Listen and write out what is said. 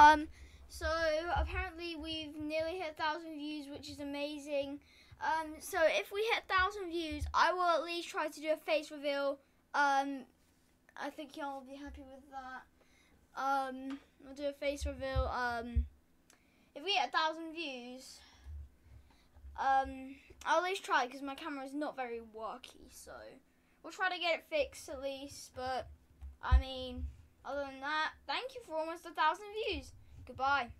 Um, so apparently we've nearly hit a thousand views, which is amazing. Um, so if we hit a thousand views, I will at least try to do a face reveal. Um, I think y'all will be happy with that. Um, I'll do a face reveal. Um, if we hit a thousand views, um, I'll at least try because my camera is not very worky. So we'll try to get it fixed at least. But I mean, thank you for almost a thousand views. Goodbye.